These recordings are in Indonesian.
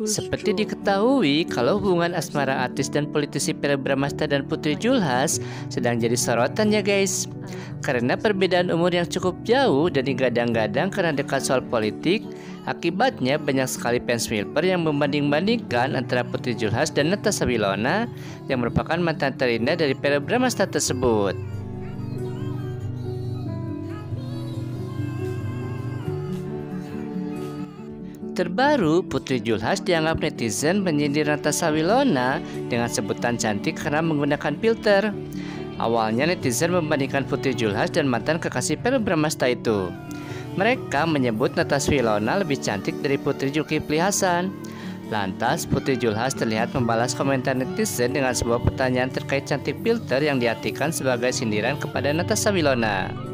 Seperti diketahui, kalau hubungan asmara artis dan politisi Pera Bramasta dan Putri Julhas sedang jadi sorotan ya guys. Karena perbedaan umur yang cukup jauh dan digadang-gadang karena dekat soal politik, akibatnya banyak sekali fans Wilper yang membanding-bandingkan antara Putri Julhas dan Natasha Wilona yang merupakan mantan terindah dari Pera Bramasta tersebut. Terbaru, Putri Julhas dianggap netizen menyindir Natasha Wilona dengan sebutan cantik karena menggunakan filter. Awalnya netizen membandingkan Putri Julhas dan mantan kekasih Peru Bramasta itu. Mereka menyebut Natasha Wilona lebih cantik dari Putri Zulkifli Hasan. Lantas, Putri Julhas terlihat membalas komentar netizen dengan sebuah pertanyaan terkait cantik filter yang diartikan sebagai sindiran kepada Natasha Wilona.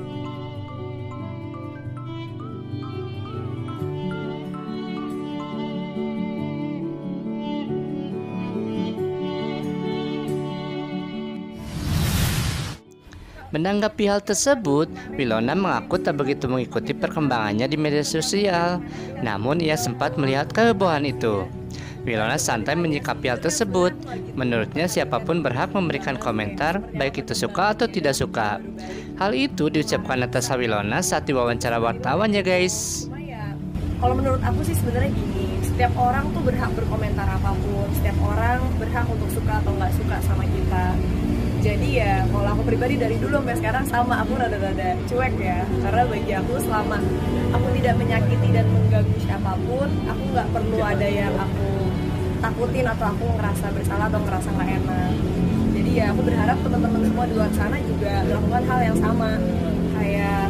Menanggapi hal tersebut, Wilona mengaku tak begitu mengikuti perkembangannya di media sosial. Namun ia sempat melihat kehebohan itu. Wilona santai menyikapi hal tersebut. Menurutnya siapa pun berhak memberikan komentar, baik itu suka atau tidak suka. Hal itu diucapkan atas Wilona saat diwawancara wartawan ya guys. Kalau menurut aku sih sebenarnya gini, setiap orang tuh berhak berkomentar apa pun, setiap orang berhak untuk suka atau nggak suka sama kita jadi ya kalau aku pribadi dari dulu sampai sekarang sama aku rada-rada cuek ya. Karena bagi aku selama aku tidak menyakiti dan mengganggu siapa pun aku nggak perlu ada yang aku takutin atau aku ngerasa bersalah atau ngerasa nggak enak. Jadi ya aku berharap teman-teman semua di luar sana juga melakukan hal yang sama. Kayak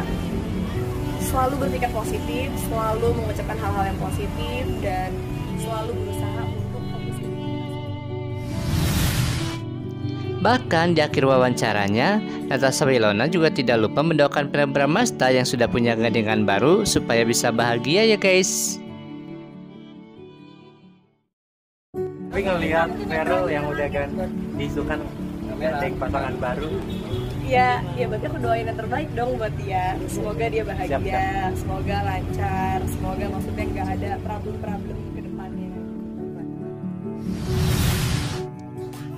selalu berpikir positif selalu mengucapkan hal-hal yang positif dan selalu Bahkan di akhir wawancaranya, Natasha Wilona juga tidak lupa mendoakan Pram Bramasta yang sudah punya gandengan baru supaya bisa bahagia ya guys. Tapi ngelihat Meryl yang udah kan diisukan gandeng pasangan baru Ya, ya berarti aku doain yang terbaik dong buat dia. Semoga dia bahagia, siap, siap. semoga lancar, semoga maksudnya nggak ada problem-problem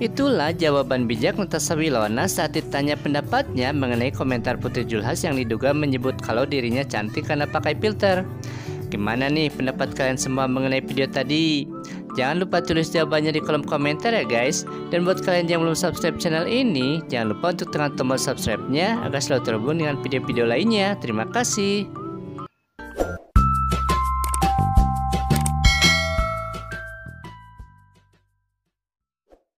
Itulah jawaban bijak Natasha Wilona saat ditanya pendapatnya mengenai komentar Putri Julhas yang diduga menyebut kalau dirinya cantik karena pakai filter. Gimana nih pendapat kalian semua mengenai video tadi? Jangan lupa tulis jawabannya di kolom komentar ya guys. Dan buat kalian yang belum subscribe channel ini, jangan lupa untuk tekan tombol subscribe-nya agar selalu terhubung dengan video-video lainnya. Terima kasih.